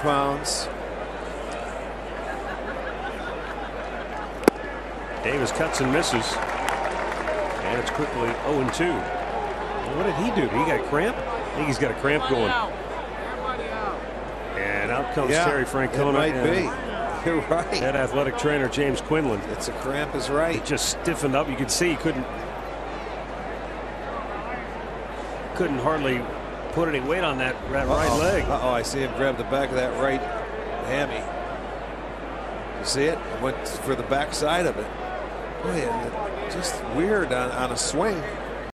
pounds. Davis cuts and misses. And it's quickly 0 2. What did he do? He got a cramp? I think he's got a cramp going. And out comes Yeah, Terry it Francona. might be. You're right. That athletic trainer James Quinlan. It's a cramp is right. He just stiffened up. You could see he couldn't couldn't hardly put any weight on that, right Uh-oh. leg. Uh-oh, I see him grab the back of that right hammy. You see it? Went for the back side of it. Boy, just weird on, on a swing.